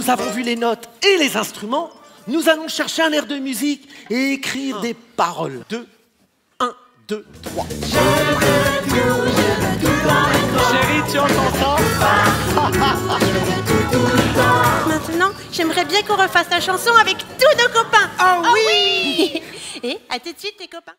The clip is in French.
nous avons vu les notes et les instruments, nous allons chercher un air de musique et écrire des paroles. Deux, un, deux, trois. Chérie, tu entends ça Maintenant, j'aimerais bien qu'on refasse la chanson avec tous nos copains. Oh, oh oui Et à tout de suite, les copains.